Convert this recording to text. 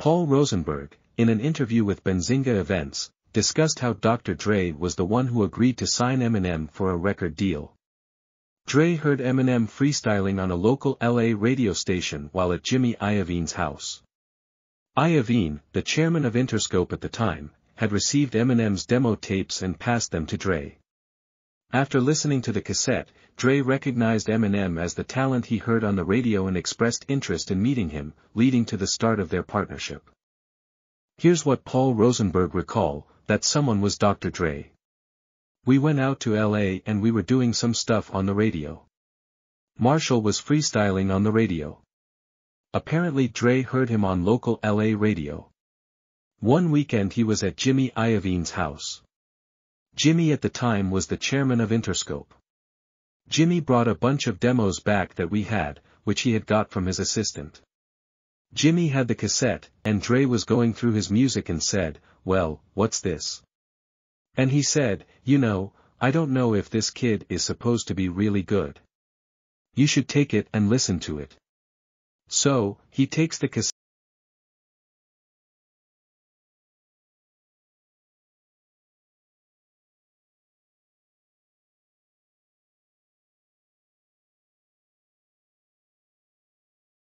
Paul Rosenberg, in an interview with Benzinga Events, discussed how Dr. Dre was the one who agreed to sign Eminem for a record deal. Dre heard Eminem freestyling on a local LA radio station while at Jimmy Iovine's house. Iovine, the chairman of Interscope at the time, had received Eminem's demo tapes and passed them to Dre. After listening to the cassette, Dre recognized Eminem as the talent he heard on the radio and expressed interest in meeting him, leading to the start of their partnership. Here's what Paul Rosenberg recall, that someone was Dr. Dre. We went out to LA and we were doing some stuff on the radio. Marshall was freestyling on the radio. Apparently Dre heard him on local LA radio. One weekend he was at Jimmy Iovine's house. Jimmy at the time was the chairman of Interscope. Jimmy brought a bunch of demos back that we had, which he had got from his assistant. Jimmy had the cassette, and Dre was going through his music and said, well, what's this? And he said, you know, I don't know if this kid is supposed to be really good. You should take it and listen to it. So, he takes the cassette